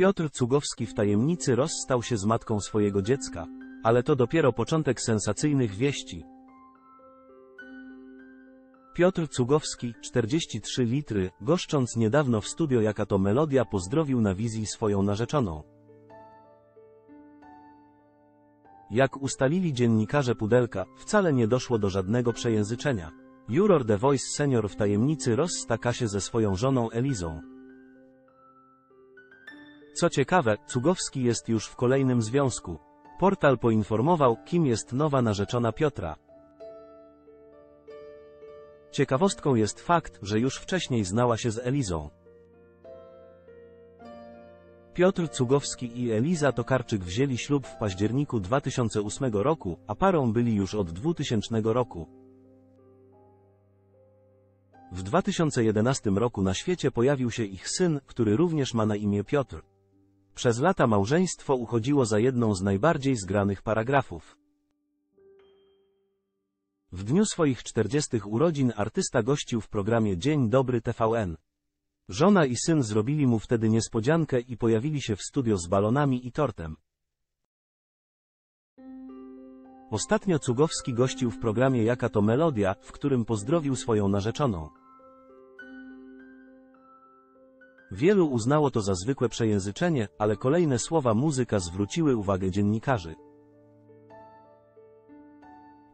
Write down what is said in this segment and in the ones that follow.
Piotr Cugowski w tajemnicy rozstał się z matką swojego dziecka, ale to dopiero początek sensacyjnych wieści. Piotr Cugowski, 43 litry, goszcząc niedawno w studio Jaka to Melodia pozdrowił na wizji swoją narzeczoną. Jak ustalili dziennikarze Pudelka, wcale nie doszło do żadnego przejęzyczenia. Juror The Voice Senior w tajemnicy rozstaka się ze swoją żoną Elizą. Co ciekawe, Cugowski jest już w kolejnym związku. Portal poinformował, kim jest nowa narzeczona Piotra. Ciekawostką jest fakt, że już wcześniej znała się z Elizą. Piotr Cugowski i Eliza Tokarczyk wzięli ślub w październiku 2008 roku, a parą byli już od 2000 roku. W 2011 roku na świecie pojawił się ich syn, który również ma na imię Piotr. Przez lata małżeństwo uchodziło za jedną z najbardziej zgranych paragrafów. W dniu swoich 40 urodzin artysta gościł w programie Dzień Dobry TVN. Żona i syn zrobili mu wtedy niespodziankę i pojawili się w studio z balonami i tortem. Ostatnio Cugowski gościł w programie Jaka to Melodia, w którym pozdrowił swoją narzeczoną. Wielu uznało to za zwykłe przejęzyczenie, ale kolejne słowa muzyka zwróciły uwagę dziennikarzy.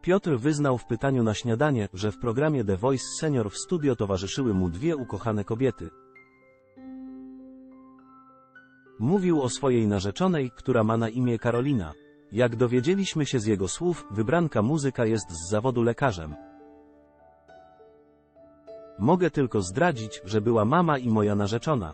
Piotr wyznał w pytaniu na śniadanie, że w programie The Voice Senior w studio towarzyszyły mu dwie ukochane kobiety. Mówił o swojej narzeczonej, która ma na imię Karolina. Jak dowiedzieliśmy się z jego słów, wybranka muzyka jest z zawodu lekarzem. Mogę tylko zdradzić, że była mama i moja narzeczona.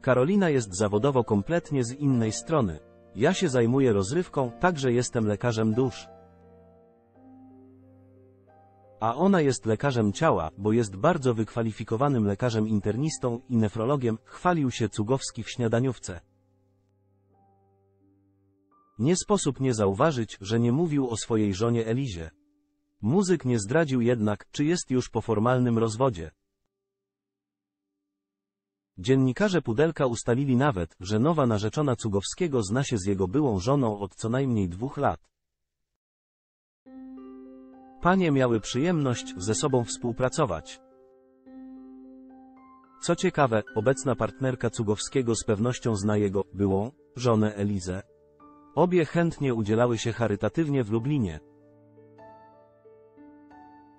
Karolina jest zawodowo kompletnie z innej strony. Ja się zajmuję rozrywką, także jestem lekarzem dusz. A ona jest lekarzem ciała, bo jest bardzo wykwalifikowanym lekarzem internistą i nefrologiem, chwalił się Cugowski w śniadaniówce. Nie sposób nie zauważyć, że nie mówił o swojej żonie Elizie. Muzyk nie zdradził jednak, czy jest już po formalnym rozwodzie. Dziennikarze Pudelka ustalili nawet, że nowa narzeczona Cugowskiego zna się z jego byłą żoną od co najmniej dwóch lat. Panie miały przyjemność ze sobą współpracować. Co ciekawe, obecna partnerka Cugowskiego z pewnością zna jego byłą żonę Elizę. Obie chętnie udzielały się charytatywnie w Lublinie.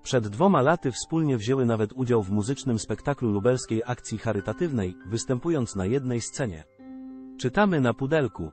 Przed dwoma laty wspólnie wzięły nawet udział w muzycznym spektaklu lubelskiej akcji charytatywnej, występując na jednej scenie. Czytamy na pudelku.